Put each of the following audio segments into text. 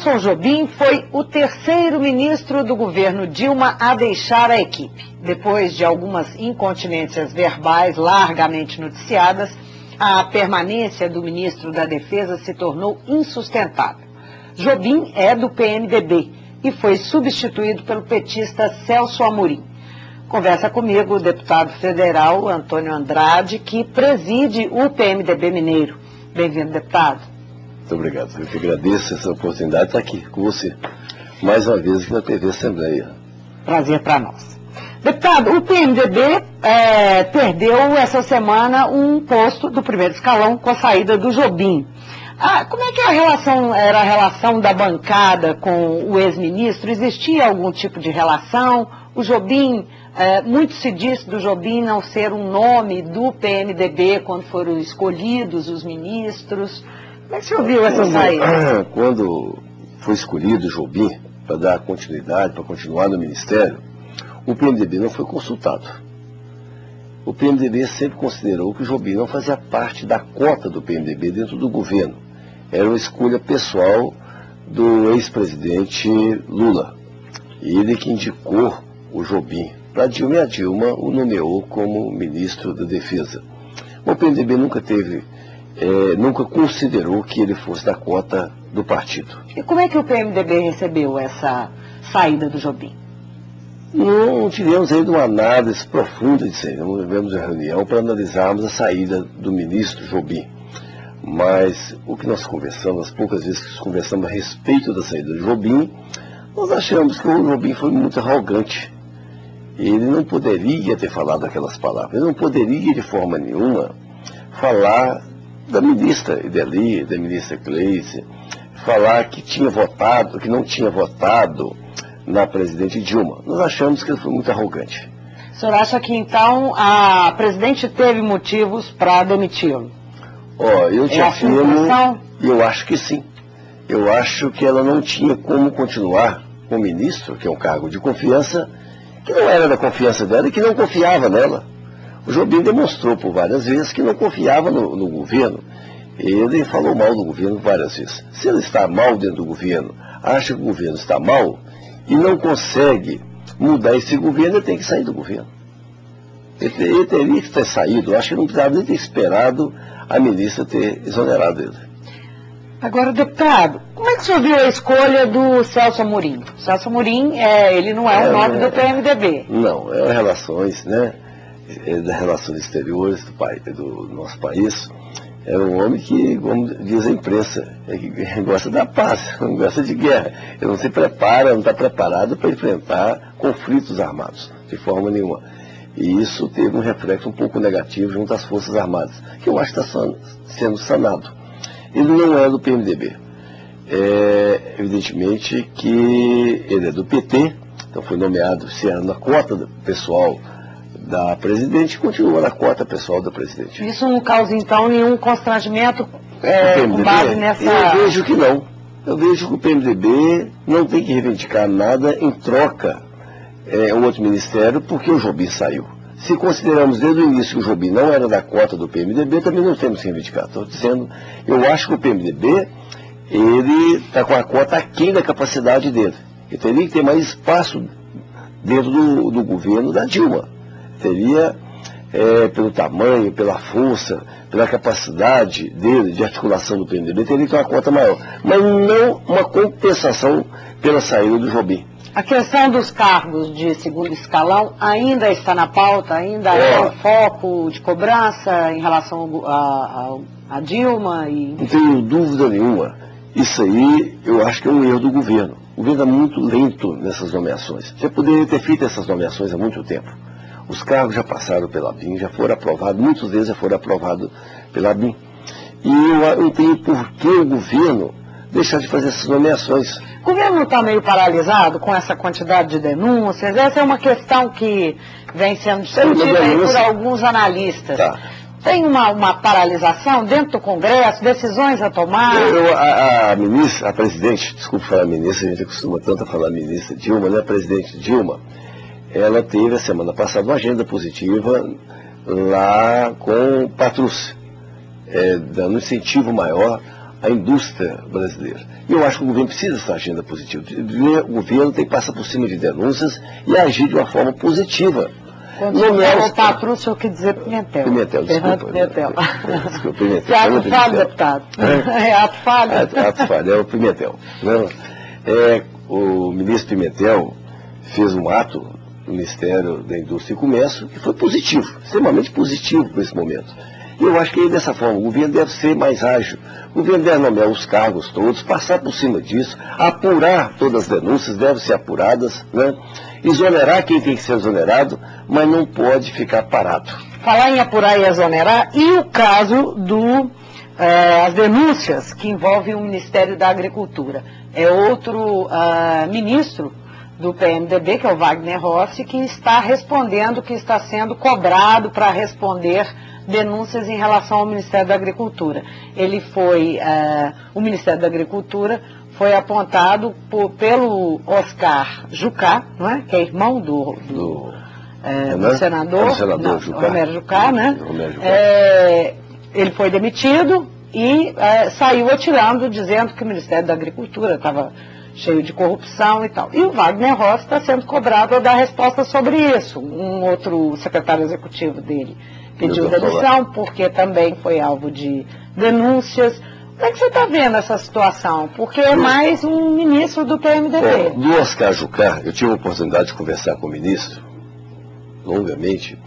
Celso Jobim foi o terceiro ministro do governo Dilma a deixar a equipe. Depois de algumas incontinências verbais largamente noticiadas, a permanência do ministro da Defesa se tornou insustentável. Jobim é do PMDB e foi substituído pelo petista Celso Amorim. Conversa comigo o deputado federal Antônio Andrade, que preside o PMDB Mineiro. Bem-vindo, deputado. Muito obrigado. Eu que agradeço essa oportunidade de estar aqui com você, mais uma vez na TV Assembleia. Prazer para nós. Deputado, o PMDB é, perdeu essa semana um posto do primeiro escalão com a saída do Jobim. Ah, como é que a relação era a relação da bancada com o ex-ministro? Existia algum tipo de relação? O Jobim é, muito se disse do Jobim não ser um nome do PMDB quando foram escolhidos os ministros. Como é que essa saída? Quando foi escolhido o Jobim para dar continuidade, para continuar no ministério, o PMDB não foi consultado. O PMDB sempre considerou que o Jobim não fazia parte da cota do PMDB dentro do governo. Era uma escolha pessoal do ex-presidente Lula. Ele que indicou o Jobim para Dilma e a Dilma o nomeou como ministro da Defesa. O PMDB nunca teve, é, nunca considerou que ele fosse da cota do partido. E como é que o PMDB recebeu essa saída do Jobim? Não tivemos ainda uma análise profunda disso aí. Não tivemos uma reunião para analisarmos a saída do ministro Jobim. Mas o que nós conversamos, as poucas vezes que conversamos a respeito da saída do Jobim, nós achamos que o Jobim foi muito arrogante ele não poderia ter falado aquelas palavras, ele não poderia de forma nenhuma falar da ministra Ideli, da ministra Gleisi, falar que tinha votado, que não tinha votado na presidente Dilma. Nós achamos que ele foi muito arrogante. O senhor acha que então a presidente teve motivos para demiti-lo? Ó, eu te é afirmo, eu acho que sim. Eu acho que ela não tinha como continuar com o ministro, que é um cargo de confiança, que não era da confiança dela e que não confiava nela. O Jobim demonstrou por várias vezes que não confiava no, no governo. Ele falou mal do governo várias vezes. Se ele está mal dentro do governo, acha que o governo está mal e não consegue mudar esse governo, ele tem que sair do governo. Ele, ele teria que ter saído. Eu acho que não precisava nem ter esperado a ministra ter exonerado ele. Agora, deputado, como é que o senhor viu a escolha do Celso Amorim? O Celso Amorim, é, ele não é, o é, nome do PMDB. Não, é relações, né? É das relações exteriores do, pai, do nosso país. É um homem que, como diz a imprensa, é que gosta da paz, não gosta de guerra. Ele não se prepara, não está preparado para enfrentar conflitos armados, de forma nenhuma. E isso teve um reflexo um pouco negativo junto às Forças Armadas, que eu acho que está sendo sanado. Ele não é do PMDB. É, evidentemente que ele é do PT, então foi nomeado se era na cota pessoal da presidente continua na cota pessoal da presidente. Isso não causa então nenhum constrangimento é, com base nessa. Eu vejo que não. Eu vejo que o PMDB não tem que reivindicar nada em troca é, um outro ministério porque o Jobim saiu. Se consideramos desde o início que o Jobim não era da cota do PMDB, também não temos que reivindicar. Estou dizendo, eu acho que o PMDB, ele está com a cota aquém da capacidade dele. Ele teria que ter mais espaço dentro do, do governo da Dilma. Teria, é, pelo tamanho, pela força, pela capacidade dele de articulação do PMDB, teria que ter uma cota maior. Mas não uma compensação pela saída do Jobim. A questão dos cargos de segundo escalão ainda está na pauta, ainda é, é o foco de cobrança em relação a, a, a, Dilma e. Não tenho dúvida nenhuma. Isso aí eu acho que é um erro do governo. O governo é muito lento nessas nomeações. Já poderia ter feito essas nomeações há muito tempo. Os cargos já passaram pela BIM, já foram aprovados, muitos deles já foram aprovados pela BIM. E eu não tenho por que o governo deixar de fazer essas nomeações. O governo está meio paralisado com essa quantidade de denúncias? Essa é uma questão que vem sendo discutida por alguns analistas. Tá. Tem uma, uma, paralisação dentro do Congresso, decisões a tomar? Eu, a, a, ministra, a presidente, desculpe falar ministra, a gente costuma tanto falar ministra Dilma, né? A presidente Dilma, ela teve a semana passada uma agenda positiva lá com o Patrus, é, dando incentivo maior a indústria brasileira. E eu acho que o governo precisa dessa agenda positiva. O governo tem que passar por cima de denúncias e agir de uma forma positiva. Quando não é o Patrúcio, eu quis dizer Pimentel. Pimentel, desculpa. Pimentel. Desculpa, Pimentel. Que ato Fernando falho, Pimentel. deputado. É ato falho. Ato, ato falho, é o Pimentel. Não, é, o ministro Pimentel fez um ato Ministério da Indústria e Comércio que foi positivo, extremamente positivo para esse momento. E eu acho que dessa forma o governo deve ser mais ágil. O governo deve nomear os cargos todos, passar por cima disso, apurar todas as denúncias, devem ser apuradas, né? exonerar quem tem que ser exonerado, mas não pode ficar parado. Falar em apurar e exonerar, e o caso do eh, as denúncias que envolvem o Ministério da Agricultura. É outro ah, ministro do PMDB, que é o Wagner Rossi, que está respondendo, que está sendo cobrado para responder denúncias em relação ao Ministério da Agricultura. Ele foi, eh, o Ministério da Agricultura foi apontado por- pelo Oscar Jucá, não é? que é irmão do, do, Do, é, do senador, É do senador não, Jucá. Romero Jucá, né? Romero Jucá. É, ele foi demitido e saiu atirando, dizendo que o Ministério da Agricultura estava cheio de corrupção e tal. E o Wagner Rossi está sendo cobrado a dar resposta sobre isso. Um outro secretário executivo dele pediu demissão porque também foi alvo de denúncias. Como é que você está vendo essa situação? Porque é mais um ministro do Bom, PMDB. do Oscar Jucá, eu tive a oportunidade de conversar com o ministro, longamente,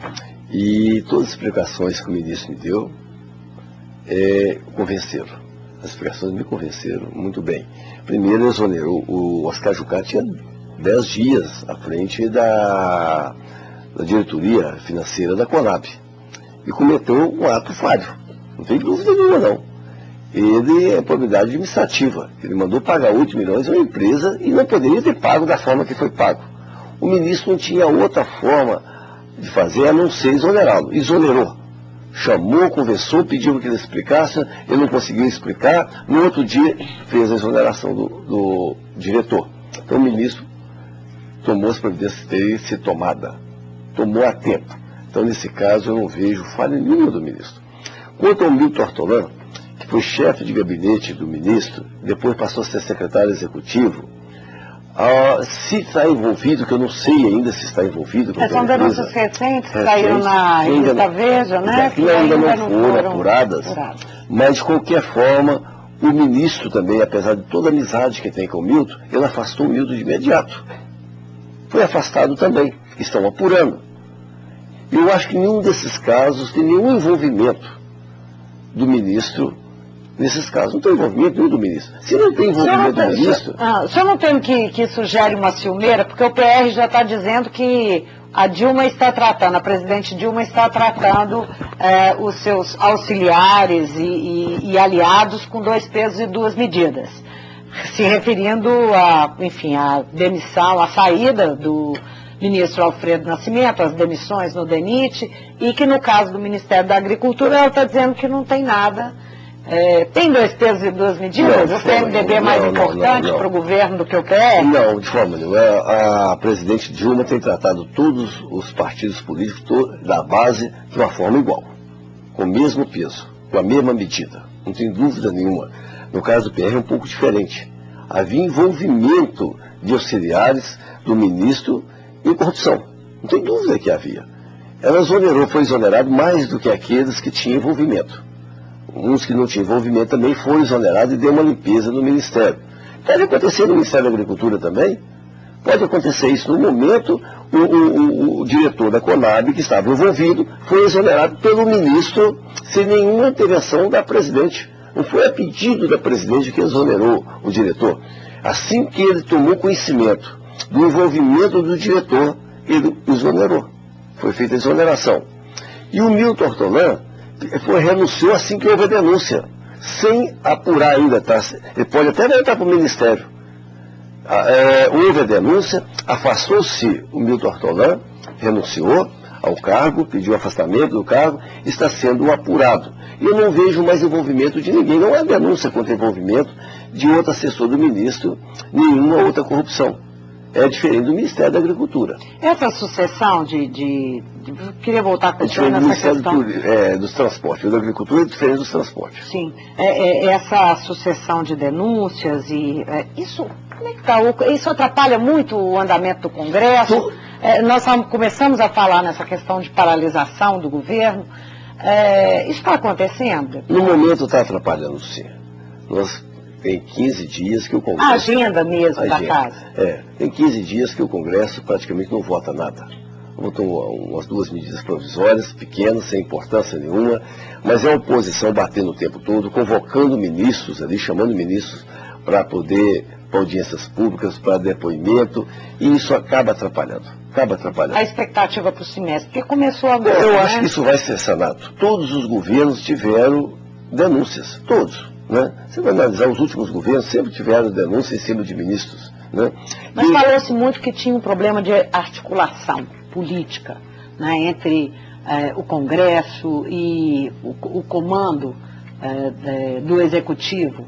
e todas as explicações que o ministro me deu é, convenceram. As explicações me convenceram muito bem. Primeiro, exonerou, o Oscar Jucá tinha 10 dias à frente da, da diretoria financeira da Conab e cometeu um ato falho. Não tem dúvida nenhuma, não ele é propriedade administrativa. Ele mandou pagar 8 milhões a uma empresa e não poderia ter pago da forma que foi pago. O ministro não tinha outra forma de fazer a não ser exonerá-lo. Exonerou. Chamou, conversou, pediu que ele explicasse, ele não conseguiu explicar. No outro dia, fez a exoneração do, do diretor. Então o ministro tomou as providências que ser tomada. Tomou a tempo. Então, nesse caso, eu não vejo falha nenhuma do ministro. Quanto ao Milton Ortolan, que foi chefe de gabinete do ministro, depois passou a ser secretário executivo, ah, se está envolvido, que eu não sei ainda se está envolvido É, são denúncias recentes que saíram na ainda revista Veja, né? que ainda não foram apuradas. apuradas. mas de qualquer forma, o ministro também, apesar de toda a amizade que tem com o Milton, ele afastou o Milton de imediato. Foi afastado também, estão apurando. Eu acho que nenhum desses casos tem nenhum envolvimento do ministro nesses casos. Não tem envolvimento nenhum do ministro. Se não tem O senhor não envolvimento do ministro, ah, o senhor não tem que, que sugere uma ciumeira, porque o PR já está dizendo que a Dilma está tratando, a presidente Dilma está tratando eh, os seus auxiliares e, e- e aliados com dois pesos e duas medidas. Se referindo a, enfim, a demissão, a saída do ministro Alfredo Nascimento, as demissões no DENIT, e que no caso do Ministério da Agricultura ela está dizendo que não tem nada. Eh, tem dois pesos e duas medidas? Não, o PMDB é mais não, importante para o governo do que o PR? Não, de forma nenhuma. A, a presidente Dilma tem tratado todos os partidos políticos da base de uma forma igual, com o mesmo peso, com a mesma medida. Não tem dúvida nenhuma. No caso do PR é um pouco diferente. Havia envolvimento de auxiliares do ministro em corrupção. Não tem dúvida que havia. Ela exonerou, foi exonerado mais do que aqueles que tinham envolvimento. Uns que não tinham envolvimento também foram exonerados e deu uma limpeza no Ministério. Pode acontecer no Ministério da Agricultura também. Pode acontecer isso no momento, o, o- o- o diretor da Conab, que estava envolvido, foi exonerado pelo ministro sem nenhuma intervenção da presidente. Não foi a pedido da presidente que exonerou o diretor. Assim que ele tomou conhecimento do envolvimento do diretor, ele exonerou. Foi feita a exoneração. E o Milton Ortolan foi, renunciou assim que houve a denúncia, sem apurar ainda, tá? Ele pode até voltar para o Ministério. Ah, é, houve a denúncia, afastou-se o Milton Ortolan, renunciou ao cargo, pediu afastamento do cargo, está sendo apurado. E eu não vejo mais envolvimento de ninguém, não há denúncia contra envolvimento de outro assessor do ministro, nenhuma outra corrupção. É diferente do Ministério da Agricultura. Essa sucessão de. de, de queria voltar com é você nessa questão. Do, é, dos transportes. O da agricultura é diferente dos transportes. Sim. É, é, essa sucessão de denúncias e. É, isso. Como é que está? Isso atrapalha muito o andamento do Congresso. É, nós começamos a falar nessa questão de paralisação do governo. É, isso está acontecendo? No momento está atrapalhando, sim. Nós tem 15 dias que o Congresso. A agenda mesmo agenda, da casa. É, tem 15 dias que o Congresso praticamente não vota nada. Votou umas duas medidas provisórias, pequenas, sem importância nenhuma, mas é a oposição batendo o tempo todo, convocando ministros ali, chamando ministros para poder, para audiências públicas, para depoimento, e isso acaba atrapalhando. Acaba atrapalhando. A expectativa para o semestre, porque começou agora. Eu né? acho que isso vai ser sanado. Todos os governos tiveram denúncias, todos. Né? Você vai analisar os últimos governos, sempre tiveram denúncias em cima de ministros. Né? Mas e... falou-se muito que tinha um problema de articulação política né, entre eh, o Congresso e o, o comando eh, do Executivo.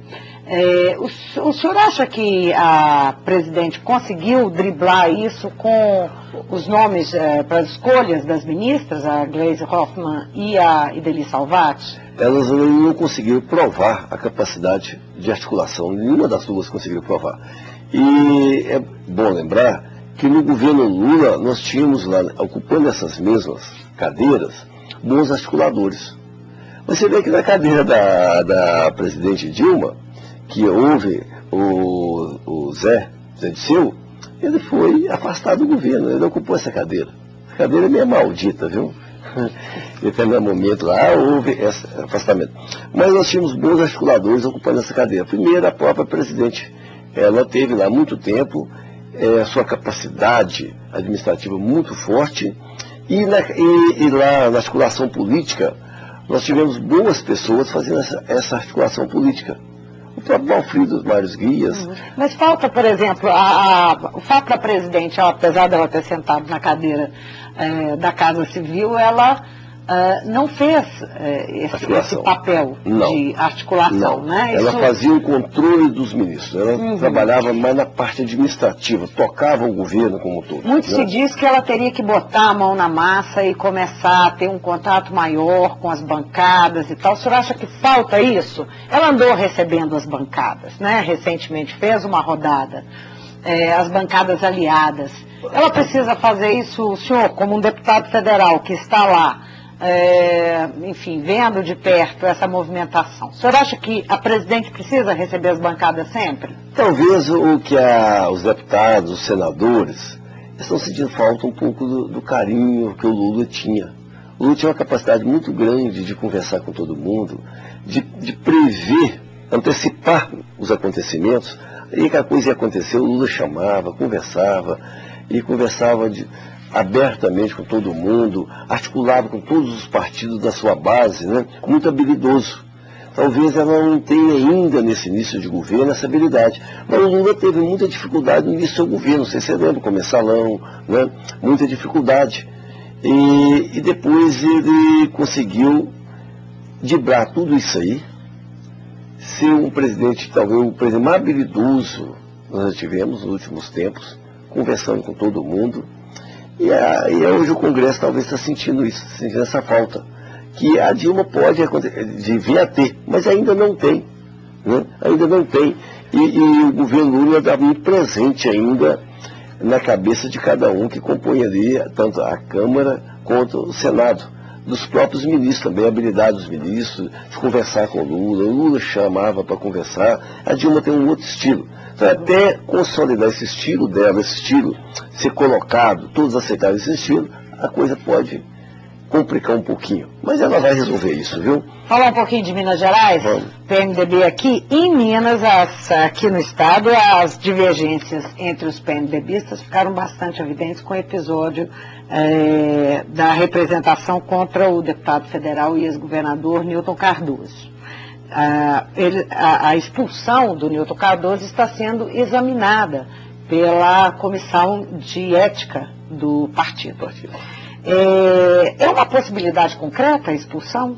Eh, o, o, senhor acha que a presidente conseguiu driblar isso com os nomes para as escolhas das ministras, a Gleisi Hoffmann e a Ideli Salvati? elas não conseguiram provar a capacidade de articulação. Nenhuma das duas conseguiu provar. E é bom lembrar que no governo Lula nós tínhamos lá, ocupando essas mesmas cadeiras, bons articuladores. Você vê que na cadeira da, da presidente Dilma, que houve o, o Zé, Zé Disseu, ele foi afastado do governo, ele ocupou essa cadeira. A cadeira é meio maldita, viu? em determinado momento lá houve esse afastamento. Mas nós tínhamos bons articuladores ocupando essa cadeira. Primeiro, a própria presidente. Ela teve lá muito tempo, é, a sua capacidade administrativa muito forte, e, na, e, e, lá na articulação política, nós tivemos boas pessoas fazendo essa, essa articulação política. O próprio Malfrido, vários guias. Uhum. Mas falta, por exemplo, a, a, o fato da presidente, ela, apesar dela ter sentado na cadeira é, da Casa Civil, ela Uh, não fez uh, esse, esse, papel não. de articulação, não. né? Ela Isso... fazia o controle dos ministros, ela uhum. trabalhava mais na parte administrativa, tocava o governo como todo. Muito né? se diz que ela teria que botar a mão na massa e começar a ter um contato maior com as bancadas e tal. O senhor acha que falta isso? Ela andou recebendo as bancadas, né? Recentemente fez uma rodada, é, as bancadas aliadas. Ela precisa fazer isso, o senhor, como um deputado federal que está lá, é, enfim, vendo de perto essa movimentação. O senhor acha que a presidente precisa receber as bancadas sempre? Talvez o que a, os deputados, os senadores, estão sentindo falta um pouco do, do carinho que o Lula tinha. O Lula tinha uma capacidade muito grande de conversar com todo mundo, de, de prever, antecipar os acontecimentos. E que a coisa ia acontecer, o Lula chamava, conversava, e conversava de, abertamente com todo mundo, articulava com todos os partidos da sua base, né? muito habilidoso. Talvez ela não tenha ainda, nesse início de governo, essa habilidade. Mas o Lula teve muita dificuldade no início do seu governo, não sei se você lembra, com mensalão, né? muita dificuldade. E, e depois ele conseguiu dibrar tudo isso aí, ser um presidente, talvez o presidente mais habilidoso nós tivemos nos últimos tempos, conversando com todo mundo, e, e hoje o Congresso talvez está sentindo isso, sentindo essa falta. Que a Dilma pode de vir a ter, mas ainda não tem. Né? Ainda não tem. E, e o governo Lula está muito presente ainda na cabeça de cada um que compõe ali, tanto a Câmara quanto o Senado. Dos próprios ministros também, a habilidade dos ministros, de conversar com o Lula. O Lula chamava para conversar. A Dilma tem um outro estilo. Então, até consolidar esse estilo dela, esse estilo ser colocado, todos aceitarem esse estilo, a coisa pode complicar um pouquinho. Mas ela vai resolver isso, viu? Falar um pouquinho de Minas Gerais? Vamos. PMDB aqui. Em Minas, as, aqui no estado, as divergências entre os PMDBistas ficaram bastante evidentes com o episódio é, da representação contra o deputado federal e ex-governador Newton Cardoso a, ele, a, a expulsão do Newton Cardoso está sendo examinada pela comissão de ética do partido. É, é uma possibilidade concreta a expulsão?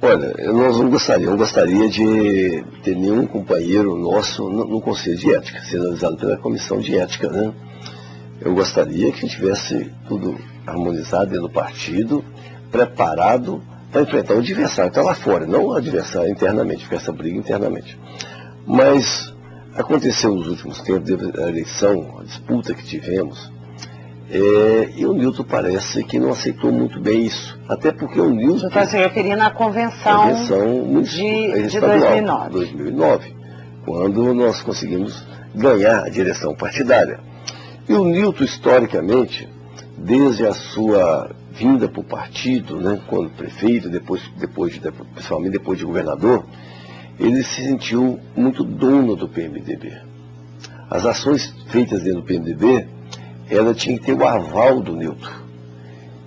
Olha, nós não gostaríamos, não gostaria de ter nenhum companheiro nosso no, no Conselho de Ética, sendo analisado pela Comissão de Ética, né? Eu gostaria que tivesse tudo harmonizado dentro do partido, preparado para enfrentar o adversário que está lá fora, não o adversário internamente, ficar essa briga internamente. Mas aconteceu nos últimos tempos, a eleição, a disputa que tivemos, é, e o Nilton parece que não aceitou muito bem isso. Até porque o Nilton. Está se referindo à convenção, convenção de, de 2009. 2009, quando nós conseguimos ganhar a direção partidária. E o Nilton, historicamente, desde a sua vinda para o partido, né, quando prefeito, depois, depois de, principalmente depois de governador, ele se sentiu muito dono do PMDB. As ações feitas dentro do PMDB ela tinha que ter o aval do Newton.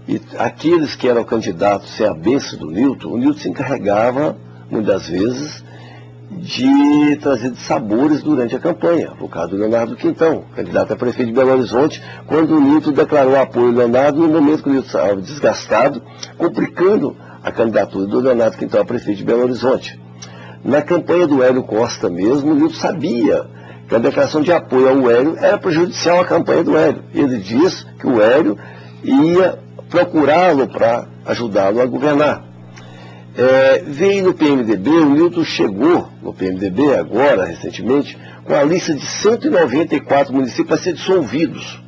E aqueles que eram candidatos sem a benção do Newton, o Newton se encarregava, muitas vezes, de trazer sabores durante a campanha. O caso do Leonardo Quintão, candidato a prefeito de Belo Horizonte, quando o Newton declarou apoio ao Leonardo, no momento que o Newton estava desgastado, complicando a candidatura do Leonardo Quintão a prefeito de Belo Horizonte. Na campanha do Hélio Costa mesmo, o Newton sabia que a declaração de apoio ao Hélio era prejudicial à campanha do Hélio. Ele disse que o Hélio ia procurá-lo para ajudá-lo a governar. É, veio no PMDB, o Nilton chegou no PMDB agora, recentemente, com a lista de 194 municípios a ser dissolvidos.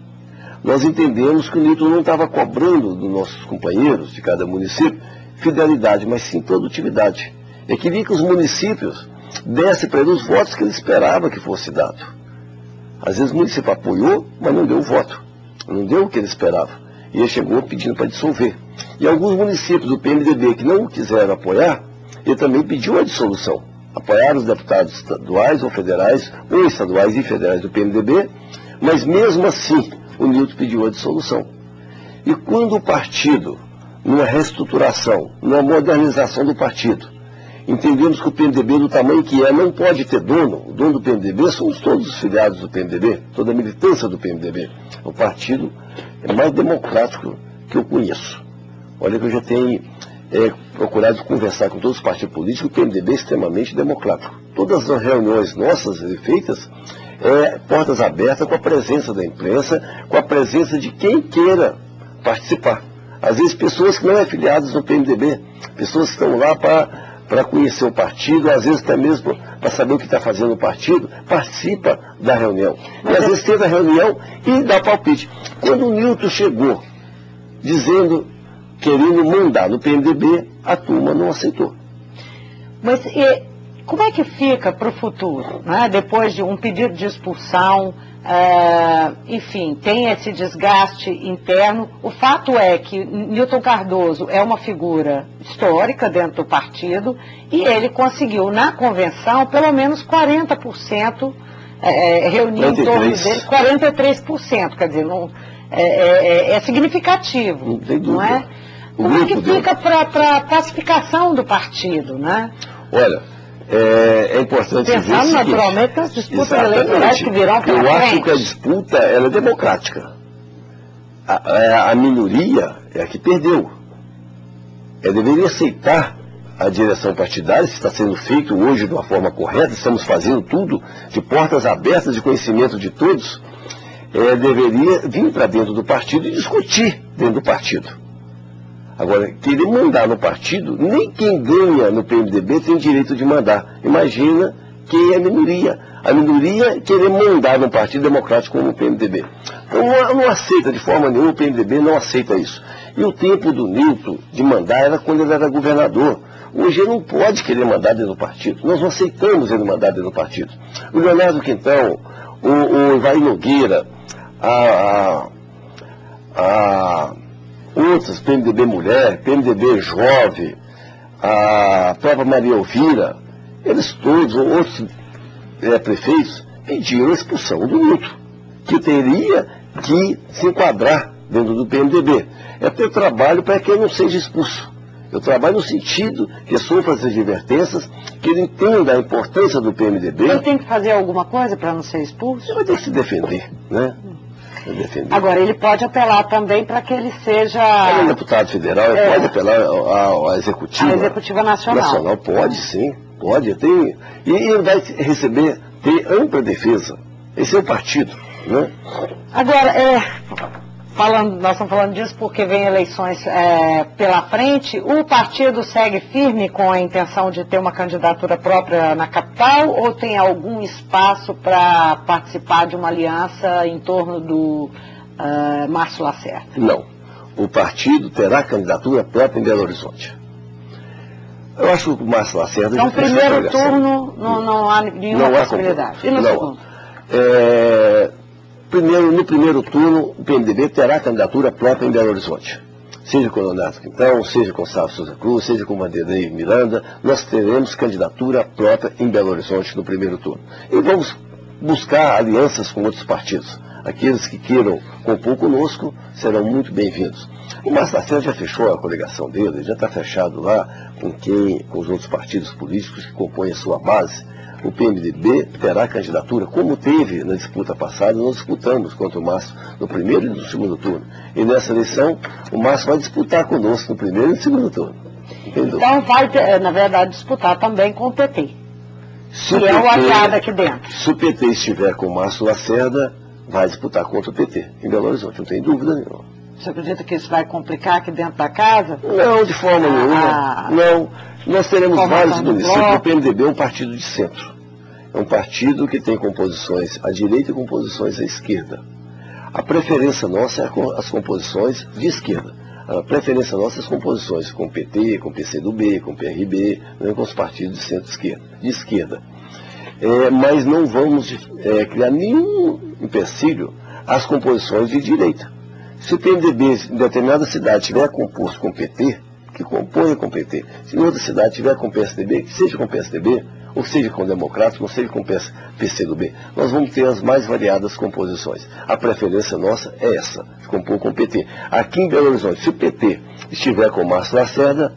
Nós entendemos que o Nilton não estava cobrando dos nossos companheiros de cada município fidelidade, mas sim produtividade. Ele queria que os municípios desse para ele os votos que ele esperava que fosse dado. Às vezes o município apoiou, mas não deu o voto. Não deu o que ele esperava. E ele chegou pedindo para dissolver. E alguns municípios do PMDB que não quiseram apoiar, ele também pediu a dissolução. Apoiaram os deputados estaduais ou federais, ou estaduais e federais do PMDB, mas mesmo assim o Nilton pediu a dissolução. E quando o partido, numa reestruturação, numa modernização do partido, entendemos que o PMDB, do tamanho que é, não pode ter dono. O dono do PMDB somos todos os filiados do PMDB, toda a militância do PMDB. O partido é mais democrático que eu conheço. Olha que eu já tenho é, procurado conversar com todos os partidos políticos, o PMDB é extremamente democrático. Todas as reuniões nossas feitas é portas abertas com a presença da imprensa, com a presença de quem queira participar. Às vezes pessoas que não é filiadas no PMDB, pessoas que estão lá para para conhecer o partido, às vezes até mesmo para saber o que está fazendo o partido, participa da reunião. E às vezes teve a reunião e dá palpite. Quando o Nilton chegou dizendo, querendo mandar no PMDB, a turma não aceitou. Mas e, como é que fica para o futuro? Né? Depois de um pedido de expulsão, Uh, enfim, tem esse desgaste interno. O fato é que Newton Cardoso é uma figura histórica dentro do partido e ele conseguiu, na convenção, pelo menos 40%, é, reunir 43. em torno dele 43%, quer dizer, não, é, é, é significativo, não, não é? Como é que fica para a pacificação do partido, né? Olha, é, é importante Pensando ver naturalmente nas disputas eleitorais que virão Eu acho que a disputa ela é democrática. A, a, a minoria é a que perdeu. Ela deveria aceitar a direção partidária, se está sendo feito hoje de uma forma correta, estamos fazendo tudo de portas abertas de conhecimento de todos, é, deveria vir para dentro do partido e discutir dentro do partido. Agora, querer mandar no partido, nem quem ganha no PMDB tem direito de mandar. Imagina quem é minoria. A minoria querer mandar no Partido Democrático como o PMDB. Então não, não, aceita de forma nenhuma, o PMDB não aceita isso. E o tempo do Nilton de mandar era quando ele era governador. Hoje ele não pode querer mandar dentro do partido. Nós não aceitamos ele mandar dentro do partido. O Leonardo Quintão, o, o Ivaí Nogueira, a, a, a outras, PMDB Mulher, PMDB Jovem, a própria Maria Elvira, eles todos, outros é, prefeitos, pediram a expulsão do Nilton, que teria que se enquadrar dentro do PMDB. É ter trabalho para que ele não seja expulso. Eu trabalho no sentido que sofra essas advertências, que ele entenda a importância do PMDB. Ele tem que fazer alguma coisa para não ser expulso? Ele vai ter que se defender, né? Agora, ele pode apelar também para que ele seja... Ele é deputado federal, ele é. pode apelar à executiva. A executiva nacional. Nacional pode, sim, pode. Tem, e ele vai receber, ter ampla defesa. Esse é o partido, né? Agora, é, falando, nós estamos falando disso porque vem eleições é, pela frente. O partido segue firme com a intenção de ter uma candidatura própria na capital ou tem algum espaço para participar de uma aliança em torno do uh, Márcio Lacerda? Não. O partido terá candidatura própria em Belo Horizonte. Eu acho que o Márcio Lacerda... Então, primeiro turno não, não há nenhuma não possibilidade. Há e no não. segundo? É, Primeiro, no primeiro turno, o PMDB terá candidatura própria em Belo Horizonte. Seja com Leonardo Quintão, seja com Sávio Souza Cruz, seja com Vanderlei Miranda, nós teremos candidatura própria em Belo Horizonte no primeiro turno. E vamos buscar alianças com outros partidos. Aqueles que queiram compor conosco serão muito bem-vindos. O Márcio já fechou a coligação dele, já está fechado lá com quem, com os outros partidos políticos que compõem a sua base o PMDB terá candidatura, como teve na disputa passada, nós disputamos contra o Márcio no primeiro e no segundo turno. E nessa eleição, o Márcio vai disputar conosco no primeiro e no segundo turno. Entendeu? Então vai, eh, na verdade, disputar também com o PT. Se que o PT, é o aliado aqui dentro. Se o PT estiver com o Márcio Lacerda, vai disputar contra o PT, em Belo Horizonte, não tem dúvida nenhuma. Você acredita que isso vai complicar aqui dentro da casa? Não, de forma ah, nenhuma. Não. Nós teremos vários municípios. O PMDB é um partido de centro. É um partido que tem composições à direita e composições à esquerda. A preferência nossa é as composições de esquerda. A preferência nossa é as composições com PT, com PCdoB, com PRB, né, com os partidos de centro-esquerda, de esquerda. É, mas não vamos é, criar nenhum empecilho às composições de direita. Se o PMDB em determinada cidade tiver composto com PT, que componha com PT. Se em outra cidade tiver com PSDB, que seja com PSDB, ou seja com Democratas, ou seja com PCdoB. Nós vamos ter as mais variadas composições. A preferência nossa é essa, de compor com o PT. Aqui em Belo Horizonte, se o PT estiver com o Márcio Lacerda,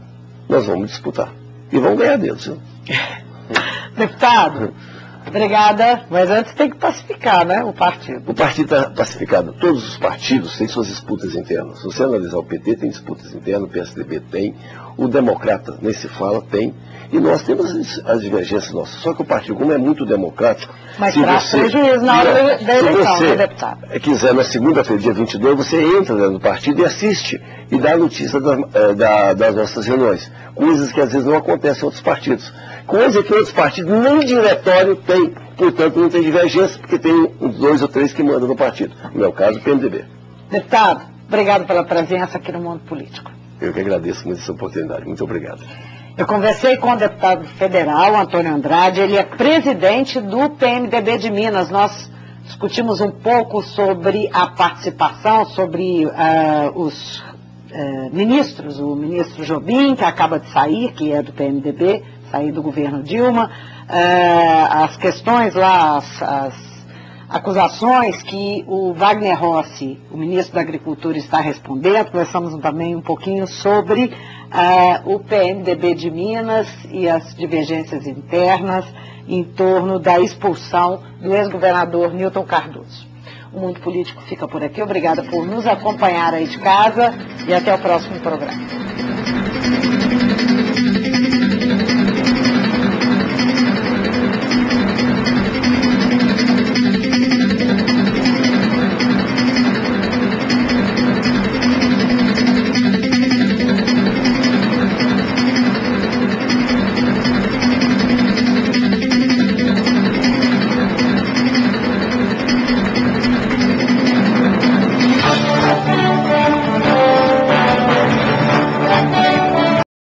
nós vamos disputar. E vamos ganhar deles. Deputado, Obrigada, mas antes tem que pacificar, né, o partido. O partido está pacificado. Todos os partidos têm suas disputas internas. Se você analisar o PT, tem disputas internas, o PSDB tem, o Democrata, nem se fala, tem. E nós temos as divergências nossas. Só que o partido, como é muito democrático... Mas traz prejuízo na hora da eleição, né, deputado? Se você quiser, na segunda-feira, dia 22, você entra no partido e assiste e dá notícia da, eh, da, das nossas reuniões. Coisas que às vezes não acontecem em outros partidos coisa que outros partidos nem diretório tem. Portanto, não tem divergência, porque tem uns dois ou três que mandam no partido. No meu caso, o PMDB. Deputado, obrigado pela presença aqui no Mundo Político. Eu que agradeço muito essa oportunidade. Muito obrigado. Eu conversei com o deputado federal, Antônio Andrade, ele é presidente do PMDB de Minas. Nós discutimos um pouco sobre a participação, sobre uh, os uh, ministros, o ministro Jobim, que acaba de sair, que é do PMDB, sair do governo Dilma, é, as questões lá, as, as, acusações que o Wagner Rossi, o ministro da Agricultura, está respondendo. Conversamos também um pouquinho sobre é, o PMDB de Minas e as divergências internas em torno da expulsão do ex-governador Newton Cardoso. O Mundo Político fica por aqui. Obrigada por nos acompanhar aí de casa e até o próximo programa.